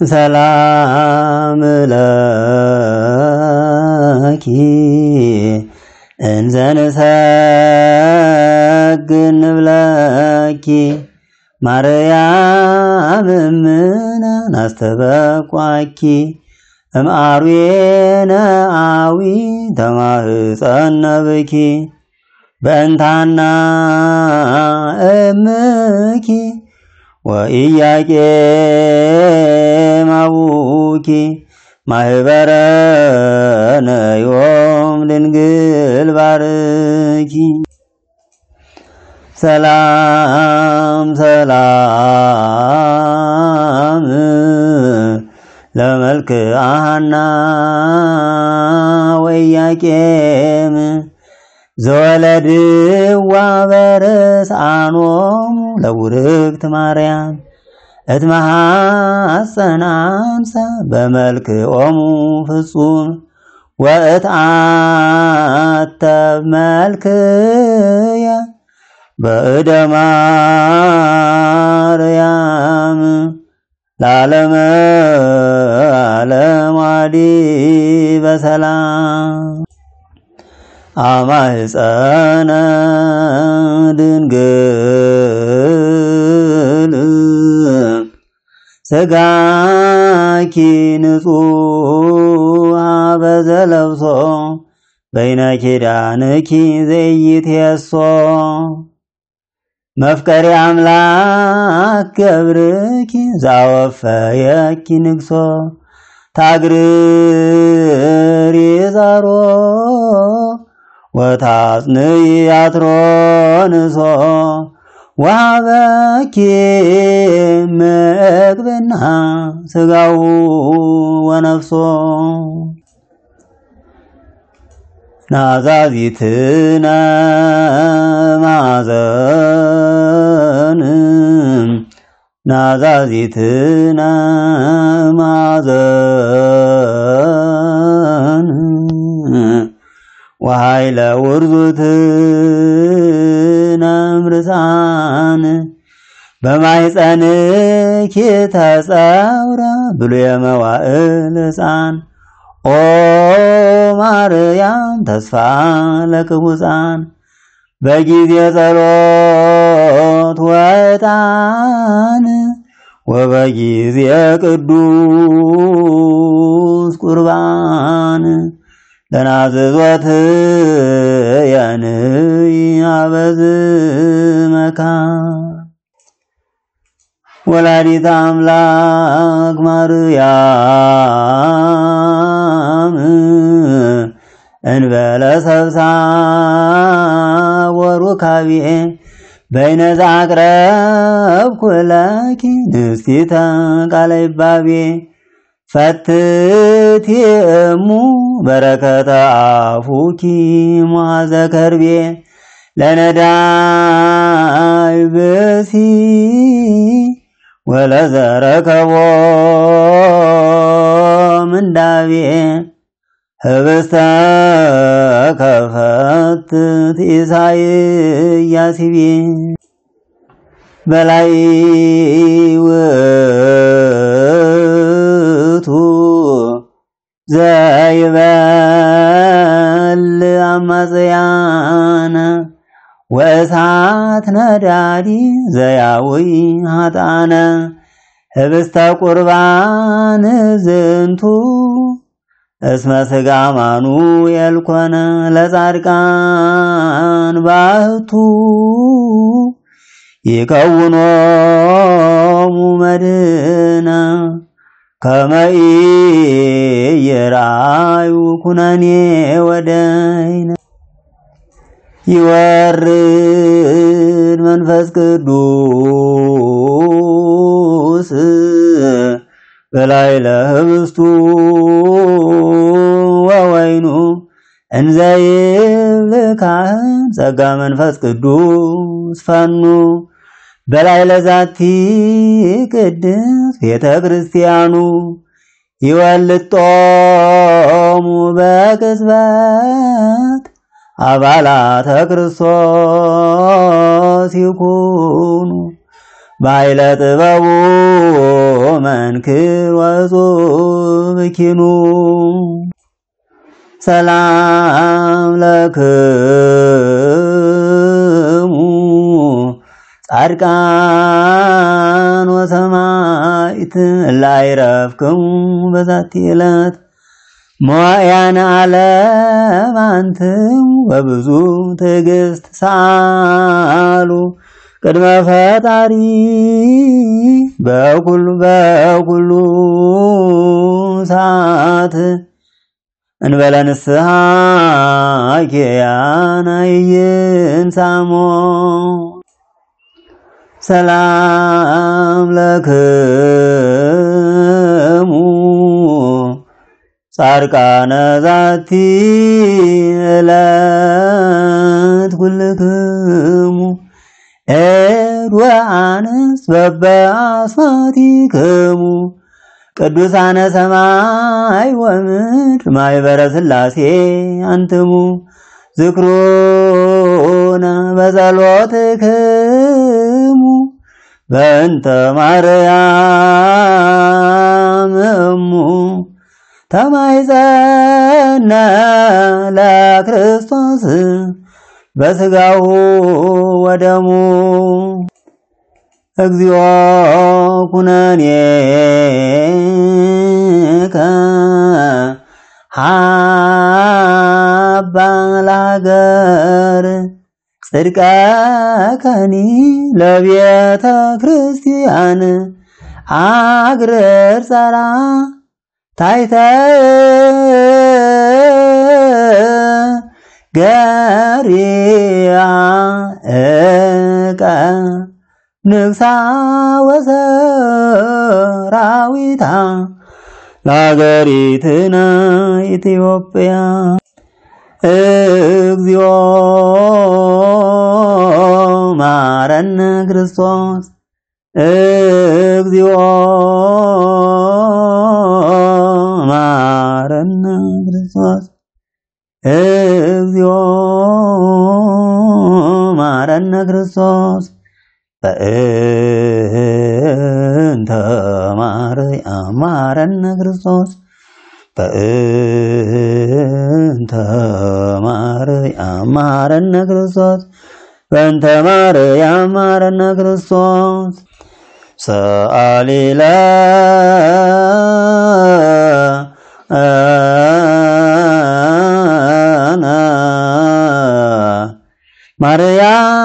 ሰላም ለኪ እንዘንሰግድ ንብለኪ ማርያም እምነ ናስተበቋኪ እምአርዌነ አዊ ተማህፀነ በእንታና እምኪ ወኢያቄም አቡኪ ማህበረነ ዮም ድንግል ባርኪ። ሰላም ሰላም ለመልክአሃና ወኢያቄም ዘወለድዋ በርእሳኖሙ ለውርክት ማርያም እትመሐፀናንሳ በመልክኦሙ ፍጹም ወእትአተብ መልክየ በእደ ማርያም ለዓለመ ዓለም ዋዲ በሰላም አማህፀነ ድንግል ስጋኪ ንጹሕ በዘለብሶ በይነ ኪዳንኪ ዘይትየሶ መፍቀሪ አምላክ ገብርኪ ዛወፈየኪ ንግሶ። ታግርሪ ዛሮ ወታጽንይ አትሮንሶ ዋበኪ ምግብና ስጋው ወነፍሶ። ናዛዚትነ ማዘን ናዛዚትነ ማዘን ወሃይለ ውርዙትነ ምርሳን በማይፀንኪ ተጸውረ ብሉየ መዋእል ሕፃን ኦ ማርያም ተስፋ ለክቡፃን በጊዜ ጸሎት ወዕጣን ወበጊዜ ቅዱስ ቁርባን ለናዝዞት የንይ አበዝ መካን ወላዲተ አምላክ ማርያም እንበለ ሰብሳ ወሩካቤ በይነዛ አቅረብኩ ለኪ ንስቲተ ቃለ ይባቤ ፈትቲ እሙ በረከተ አፉኪ ሙዓዘ ከርቤ ለነዳይ ብሲ ወለዘረከቦ ምንዳቤ ህብስተ ከፈት ኢሳይያሲቤ በላይ ዘይበል አማጽያነ ወእሳት ነዳዲ ዘያዊ ሀጣነ ህብስተ ቁርባን ዝንቱ እስመ ስጋ ማኑ የልኮነ ለጻድቃን ባህቱ ይከውኖሙ መድህነ ከመይ የራዩ ኩነኔ ወደይነ ይወርድ መንፈስ ቅዱስ በላይ ለህብስቱ ወወይኑ እንዘይብል ካህን ጸጋ መንፈስ ቅዱስ ፈኑ በላይ ለዛቲ ቅድስት ቤተ ክርስቲያኑ ይወልጦሙ በቅጽበት አባላተ ክርስቶስ ይኩኑ ባይለ ጥበቡ መንክር ወጹብ ኪኑ ሰላም ለክሙ ጻድቃን ወሰማዕት ላይረፍክሙ በዛቲ ዕለት። መዋያነ ዓለም አንትሙ በብዙ ትዕግስት ሳሉ ቅድመ ፈጣሪ በኩሉ በኩሉ ሰዓት። እንበለ ንስሐ ኪያነ ይንሳሞ ሰላም ለክሙ ጻድቃነ ዛቲ ዕለት ኩልክሙ ኤድ ወአንስት በበአስማቲክሙ ቅዱሳነ ሰማይ ወምድር ማይበረ ሥላሴ አንትሙ ዝክሩነ በጸሎትክሙ በእንተ ማርያም እሙ ተማይጸነ ለክርስቶስ በስጋሁ ወደሙ። እግዚኦ ኩነኔከ ሀባ ላገር ጽድቀከኒ ለቤተ ክርስቲያን አግርር ጸራ ታይተ ገሪያ እቀ ንግሳ ወሰራዊታ ለሀገሪትነ ኢትዮጵያ እግዚኦ ማረነ ክርስቶስ እግዚኦ ማረነ ክርስቶስ እግዚኦ ማረነ ክርስቶስ። በእንተ ማርያም ማረነ ክርስቶስ በእንተ ማርያም ማረነ ክርስቶስ በእንተ ማርያም ማረነ ክርስቶስ ሰአሊለ ማርያም